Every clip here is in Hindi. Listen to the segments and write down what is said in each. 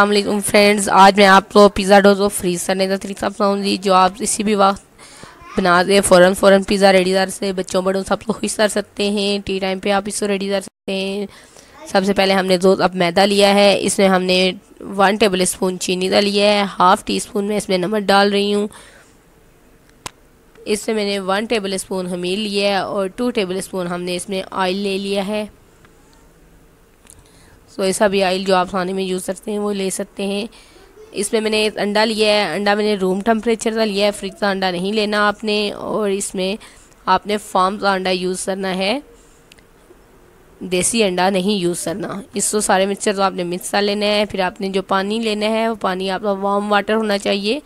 वालेकुम फ्रेंड्स। आज मैं आपको पिज़्ज़ा डोजो फ्रीज करने का तरीका बताऊँगी जो आप इसी भी वक्त बना दे, फ़ौरन फ़ौरन पिज़्ज़ा रेडी कर से बच्चों बड़ों सबको खुश कर सकते हैं टी टाइम पे आप इसको रेडी कर सकते हैं। सबसे पहले हमने दो अब मैदा लिया है, इसमें हमने वन टेबल स्पून चीनी का लिया है हाफ़ टी स्पून में इसमें नमक डाल रही हूँ। इससे मैंने वन टेबल स्पून हमीर लिया है और टू टेबल स्पून हमने इसमें ऑयल ले लिया है। सो ऐसा भी ऑयल जो आप खाने में यूज़ करते हैं, वो ले सकते हैं। इसमें मैंने अंडा लिया है, अंडा मैंने रूम टेम्परेचर का लिया है फ्रिज का अंडा नहीं लेना आपने, और इसमें आपने फार्म का अंडा यूज़ करना है। देसी अंडा नहीं यूज़ करना। इसको सारे मिक्सचर तो आपने मिक्स कर लेना है, फिर आपने जो पानी लेना है, वो पानी आपका वार्म वाटर होना चाहिए,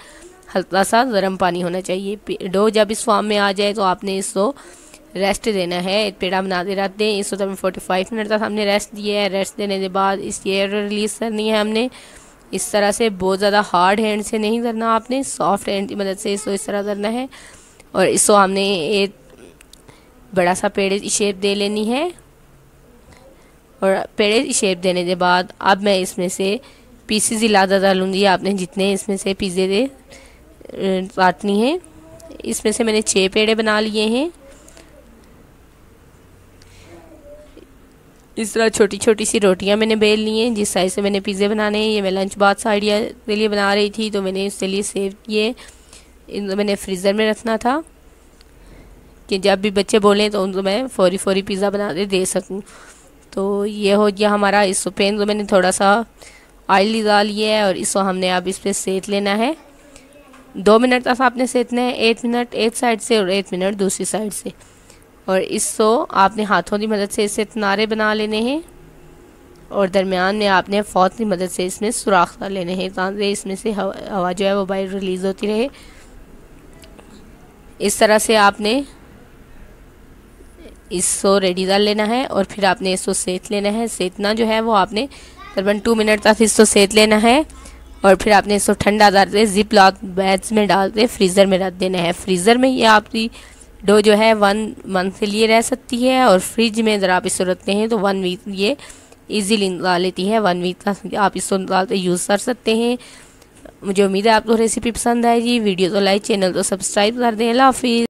हल्का सा गर्म पानी होना चाहिए। डो जब इस फॉर्म में आ जाए तो आपने इसको रेस्ट देना है। पेड़ा बनाते रहते हैं इस वक्त फोर्टी फाइव मिनट तक हमने रेस्ट दिया है। रेस्ट देने के बाद इस एयर रिलीज़ करनी है हमने। इस तरह से बहुत ज़्यादा हार्ड हैंड से नहीं करना आपने। सॉफ्ट हैंड की मदद से इसको इस तरह करना है। और इसको हमने एक बड़ा सा पेड़ की शेप दे लेनी है। और पेड़े की शेप देने के बाद अब मैं इसमें से पीसीज इलादा डालूँगी। आपने जितने इसमें से पिज़्ज़े दे काटनी है। इसमें से मैंने छः पेड़े बना लिए हैं। इस तरह छोटी छोटी सी रोटियाँ मैंने बेल ली हैं, जिस साइज़ से मैंने पिज़्ज़े बनाने हैं। ये मैं लंच बॉक्स आइडिया के लिए बना रही थी तो मैंने इसके लिए सेव किए। इनको मैंने फ्रीज़र में रखना था कि जब भी बच्चे बोलें तो उनको मैं फौरी फौरी पिज़्ज़ा बना के दे सकूँ। तो ये हो गया हमारा इस पेन तो मैंने थोड़ा सा ऑयल डाल लिया है और इसको हमने अब इस पर सेक लेना है। दो मिनट तक आपने सेकना है, एक मिनट एक साइड से और एक मिनट दूसरी साइड से। और इसको आपने हाथों की मदद से इसे तनारे बना लेने हैं और दरमियान में आपने फौत की मदद से इसमें सुराख कर लेने हैं, ताकि इसमें से हवा जो है वो बाहर रिलीज़ होती रहे। इस तरह से आपने इसको रेडी कर लेना है और फिर आपने इसको सेक लेना है। सेकना जो है वो आपने तकरीबन टू मिनट तक इसको सेक लेना है और फिर आपने इसको ठंडा करके जिप लॉक बैग्स में डाल के फ्रीज़र में रख देना है। फ्रीज़र में ये आपकी डो जो है वन मंथ के लिए रह सकती है और फ्रिज में अगर आप इसको रखते हैं तो वन वीक ये इजीली निकाल लेती है। वन वीक आप इसको निकालते यूज़ कर सकते हैं। मुझे उम्मीद है आपको रेसिपी पसंद आएगी। वीडियो तो लाइक चैनल तो सब्सक्राइब कर दें। हाफिज़।